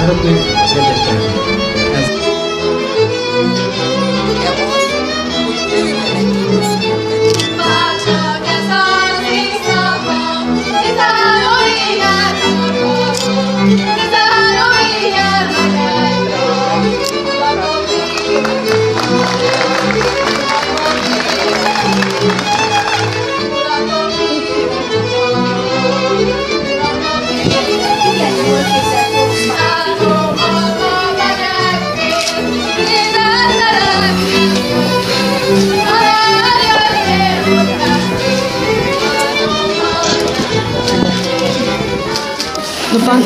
Sarapin, Sarapin. Thank you.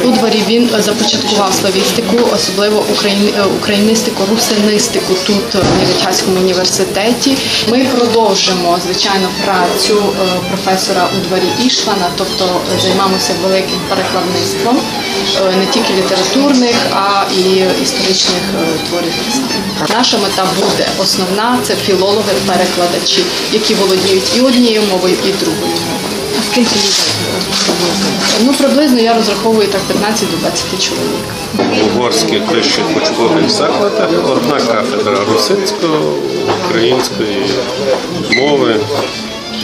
Удварі він е, започаткував славістику, особливо е, україністику, русинистику тут е, в Невичацькому університеті. Ми продовжимо звичайно працю е, професора Удварі Ішлана, тобто е, займаємося великим перекладництвом е, не тільки літературних, а і історичних е, творів. Наша мета буде основна це філологи-перекладачі, які володіють і однією мовою, і другою мовою. А скільки? Ну, приблизно я розраховую так 15 до 20 чоловік. В угорських вищих учбових закладах одна кафедра русинської, української мови,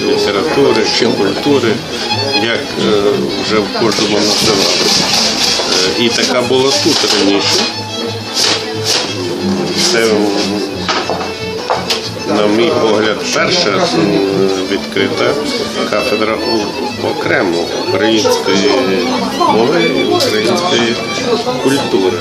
літератури чи культури, як е, вже в кожному називали. Е, І така була тут раніше. Це, мій погляд, перша відкрита кафедра у- окремо української мови і української культури.